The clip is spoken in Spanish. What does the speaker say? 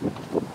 gracias.